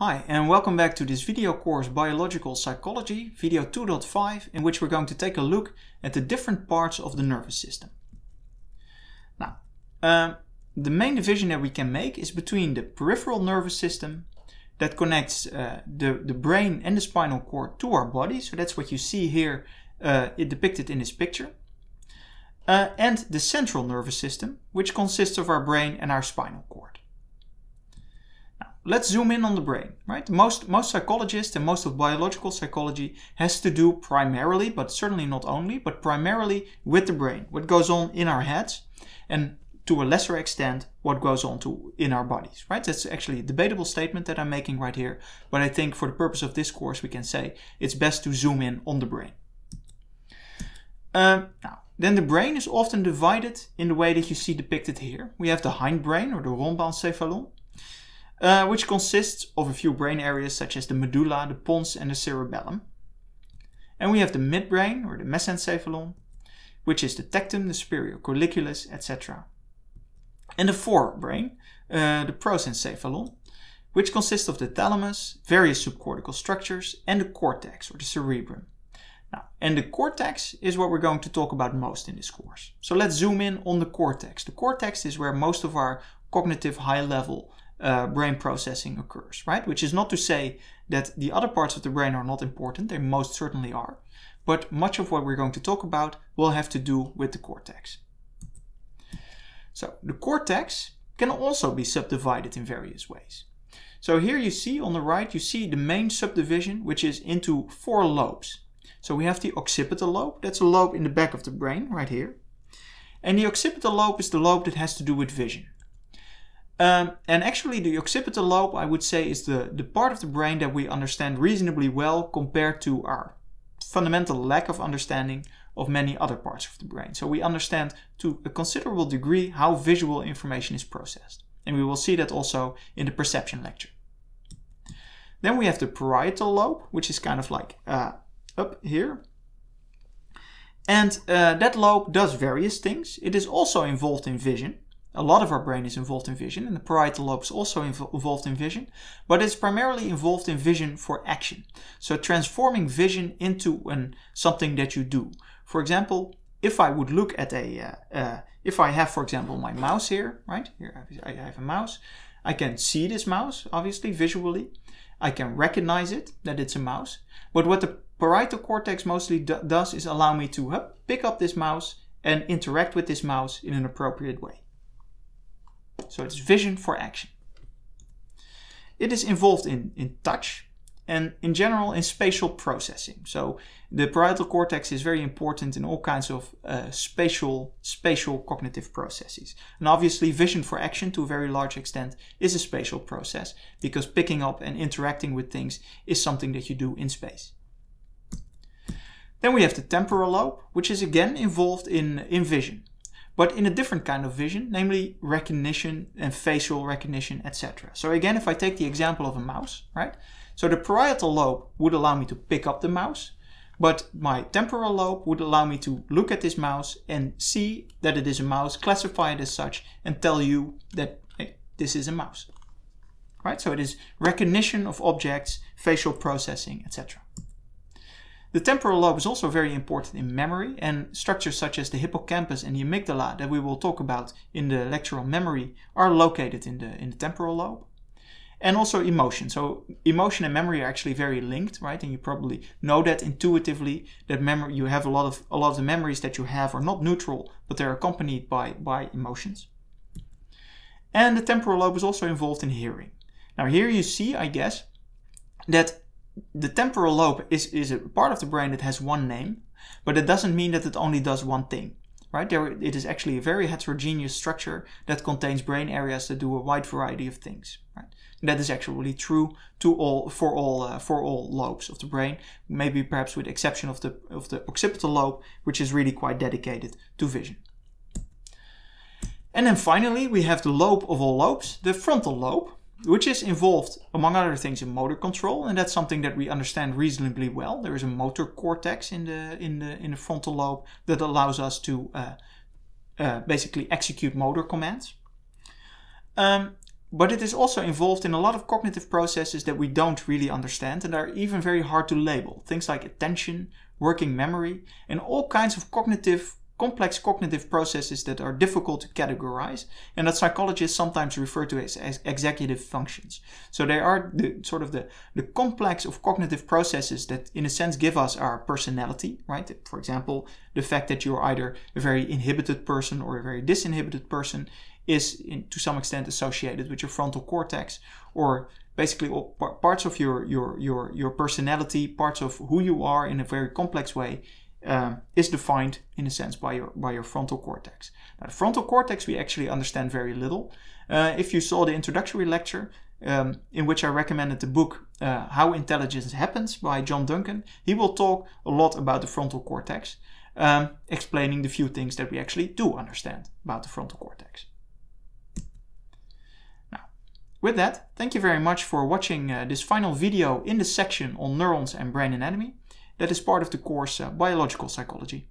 Hi and welcome back to this video course Biological Psychology, video 2.5, in which we're going to take a look at the different parts of the nervous system. Now, uh, the main division that we can make is between the peripheral nervous system that connects uh, the, the brain and the spinal cord to our body, so that's what you see here uh, depicted in this picture, uh, and the central nervous system, which consists of our brain and our spinal cord let's zoom in on the brain, right? Most, most psychologists and most of biological psychology has to do primarily, but certainly not only, but primarily with the brain, what goes on in our heads, and to a lesser extent, what goes on to in our bodies, right? That's actually a debatable statement that I'm making right here, but I think for the purpose of this course, we can say it's best to zoom in on the brain. Um, now, then the brain is often divided in the way that you see depicted here. We have the hindbrain or the rhombencephalon, uh, which consists of a few brain areas such as the medulla, the pons, and the cerebellum. And we have the midbrain or the mesencephalon, which is the tectum, the superior colliculus, etc. And the forebrain, uh, the prosencephalon, which consists of the thalamus, various subcortical structures, and the cortex or the cerebrum. Now, and the cortex is what we're going to talk about most in this course. So let's zoom in on the cortex. The cortex is where most of our cognitive high level uh, brain processing occurs, right? Which is not to say that the other parts of the brain are not important, they most certainly are. But much of what we're going to talk about will have to do with the cortex. So the cortex can also be subdivided in various ways. So here you see on the right, you see the main subdivision, which is into four lobes. So we have the occipital lobe, that's a lobe in the back of the brain, right here. And the occipital lobe is the lobe that has to do with vision. Um, and actually, the occipital lobe, I would say, is the, the part of the brain that we understand reasonably well compared to our fundamental lack of understanding of many other parts of the brain. So we understand to a considerable degree how visual information is processed. And we will see that also in the perception lecture. Then we have the parietal lobe, which is kind of like uh, up here. And uh, that lobe does various things. It is also involved in vision. A lot of our brain is involved in vision, and the parietal lobe is also inv involved in vision, but it's primarily involved in vision for action. So transforming vision into an, something that you do. For example, if I would look at a, uh, uh, if I have, for example, my mouse here, right? Here I have a mouse. I can see this mouse, obviously, visually. I can recognize it, that it's a mouse. But what the parietal cortex mostly do does is allow me to uh, pick up this mouse and interact with this mouse in an appropriate way. So it's vision for action. It is involved in, in touch and in general in spatial processing. So the parietal cortex is very important in all kinds of uh, spatial, spatial cognitive processes. And obviously vision for action to a very large extent is a spatial process because picking up and interacting with things is something that you do in space. Then we have the temporal lobe, which is again involved in, in vision but in a different kind of vision, namely recognition and facial recognition, etc. So again, if I take the example of a mouse, right? So the parietal lobe would allow me to pick up the mouse, but my temporal lobe would allow me to look at this mouse and see that it is a mouse, classify it as such, and tell you that hey, this is a mouse. Right? So it is recognition of objects, facial processing, etc. The temporal lobe is also very important in memory and structures such as the hippocampus and the amygdala that we will talk about in the lecture on memory are located in the, in the temporal lobe. And also emotion. So emotion and memory are actually very linked, right? And you probably know that intuitively that memory you have a lot of a lot of the memories that you have are not neutral, but they're accompanied by, by emotions. And the temporal lobe is also involved in hearing. Now here you see, I guess, that the temporal lobe is, is a part of the brain that has one name, but it doesn't mean that it only does one thing. Right? There, it is actually a very heterogeneous structure that contains brain areas that do a wide variety of things. Right? That is actually true to all for all uh, for all lobes of the brain. Maybe perhaps with exception of the of the occipital lobe, which is really quite dedicated to vision. And then finally, we have the lobe of all lobes, the frontal lobe, which is involved, among other things, in motor control, and that's something that we understand reasonably well. There is a motor cortex in the in the in the frontal lobe that allows us to uh, uh, basically execute motor commands. Um, but it is also involved in a lot of cognitive processes that we don't really understand and are even very hard to label. Things like attention, working memory, and all kinds of cognitive complex cognitive processes that are difficult to categorize and that psychologists sometimes refer to as, as executive functions. So they are the sort of the, the complex of cognitive processes that in a sense give us our personality, right? For example, the fact that you're either a very inhibited person or a very disinhibited person is in, to some extent associated with your frontal cortex or basically all parts of your, your, your, your personality, parts of who you are in a very complex way um, is defined in a sense by your by your frontal cortex. Now, the frontal cortex we actually understand very little. Uh, if you saw the introductory lecture um, in which I recommended the book uh, How Intelligence Happens by John Duncan, he will talk a lot about the frontal cortex, um, explaining the few things that we actually do understand about the frontal cortex. Now, with that, thank you very much for watching uh, this final video in the section on neurons and brain anatomy that is part of the course uh, Biological Psychology.